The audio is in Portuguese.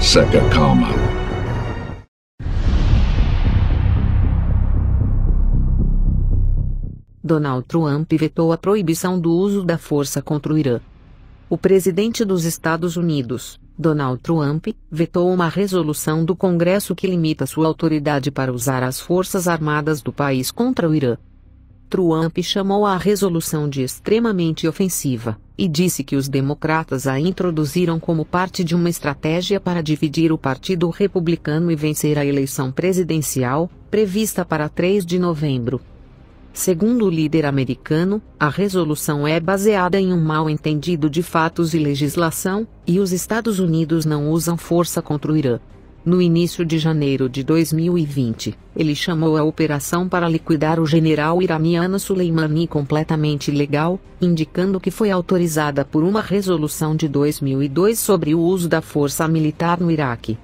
Seca calma. Donald Trump vetou a proibição do uso da força contra o Irã. O presidente dos Estados Unidos, Donald Trump, vetou uma resolução do Congresso que limita sua autoridade para usar as forças armadas do país contra o Irã. Trump chamou a resolução de extremamente ofensiva e disse que os democratas a introduziram como parte de uma estratégia para dividir o Partido Republicano e vencer a eleição presidencial, prevista para 3 de novembro. Segundo o líder americano, a resolução é baseada em um mal-entendido de fatos e legislação, e os Estados Unidos não usam força contra o Irã. No início de janeiro de 2020, ele chamou a operação para liquidar o general iraniano Soleimani completamente ilegal, indicando que foi autorizada por uma resolução de 2002 sobre o uso da força militar no Iraque.